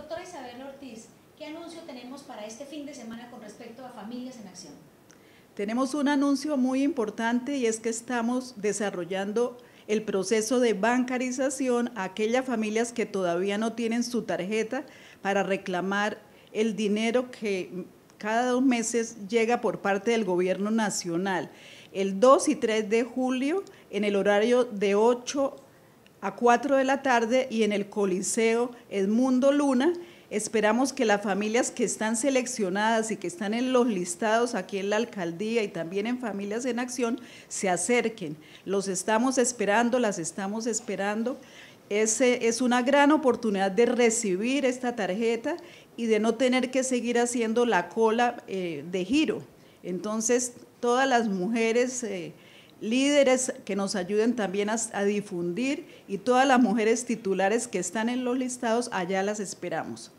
Doctora Isabel Ortiz, ¿qué anuncio tenemos para este fin de semana con respecto a Familias en Acción? Tenemos un anuncio muy importante y es que estamos desarrollando el proceso de bancarización a aquellas familias que todavía no tienen su tarjeta para reclamar el dinero que cada dos meses llega por parte del gobierno nacional. El 2 y 3 de julio en el horario de 8 a 4 de la tarde y en el Coliseo Edmundo Luna Esperamos que las familias que están seleccionadas y que están en los listados aquí en la alcaldía y también en Familias en Acción se acerquen. Los estamos esperando, las estamos esperando. Es, es una gran oportunidad de recibir esta tarjeta y de no tener que seguir haciendo la cola eh, de giro. Entonces, todas las mujeres... Eh, líderes que nos ayuden también a, difundir y todas las mujeres titulares que están en los listados, allá las esperamos.